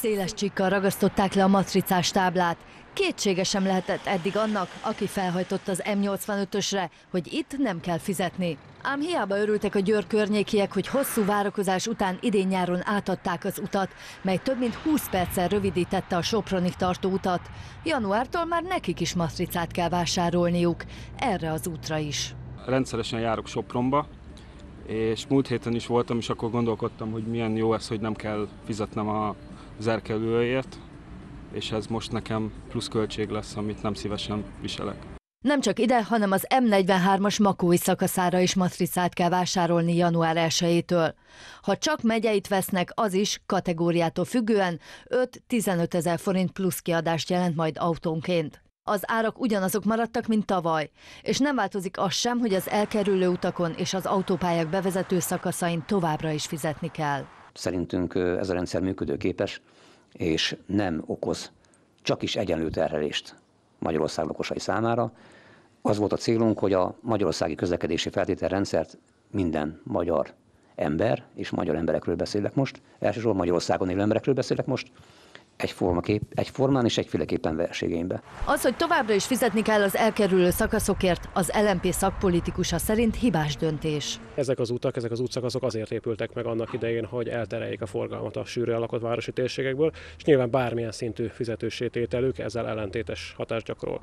Széles csíkkal ragasztották le a matricás táblát. Kétsége sem lehetett eddig annak, aki felhajtott az M85-ösre, hogy itt nem kell fizetni. Ám hiába örültek a Győr környékiek, hogy hosszú várakozás után idén-nyáron átadták az utat, mely több mint 20 perccel rövidítette a Sopronig tartó utat. Januártól már nekik is matricát kell vásárolniuk, erre az útra is. Rendszeresen járok Sopronba, és múlt héten is voltam, és akkor gondolkodtam, hogy milyen jó ez, hogy nem kell fizetnem az elkerülőért, és ez most nekem plusz költség lesz, amit nem szívesen viselek. Nem csak ide, hanem az M43-as Makói szakaszára is matricát kell vásárolni január 1-től. Ha csak megyeit vesznek, az is kategóriától függően 5-15 ezer forint plusz kiadást jelent majd autónként. Az árak ugyanazok maradtak, mint tavaly, és nem változik az sem, hogy az elkerülő utakon és az autópályák bevezető szakaszain továbbra is fizetni kell. Szerintünk ez a rendszer működőképes, és nem okoz csak is egyenlő terhelést Magyarország lakosai számára. Az volt a célunk, hogy a magyarországi közlekedési feltételrendszert minden magyar ember, és magyar emberekről beszélek most, elsősorban Magyarországon élő emberekről beszélek most, egyforma kép, egyformán és egyféleképpen verségénybe. Az, hogy továbbra is fizetni kell az elkerülő szakaszokért, az LMP szakpolitikusa szerint hibás döntés. Ezek az utak, ezek az útszakaszok azért épültek meg annak idején, hogy eltereljék a forgalmat a sűrű lakott városi térségekből, és nyilván bármilyen szintű fizetősétételük ezzel ellentétes hatást gyakorol.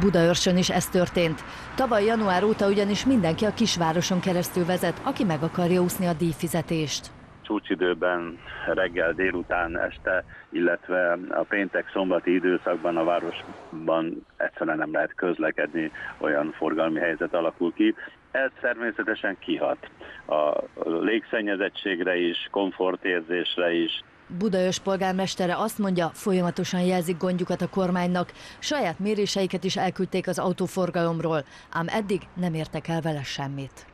Budaörsön is ez történt. Tavaly január óta ugyanis mindenki a kisvároson keresztül vezet, aki meg akarja úszni a díjfizetést csúcsidőben, reggel, délután, este, illetve a péntek-szombati időszakban a városban egyszerűen nem lehet közlekedni, olyan forgalmi helyzet alakul ki. Ez természetesen kihat a légszennyezettségre is, komfortérzésre is, Budaörs polgármestere azt mondja, folyamatosan jelzik gondjukat a kormánynak, saját méréseiket is elküldték az autóforgalomról, ám eddig nem értek el vele semmit.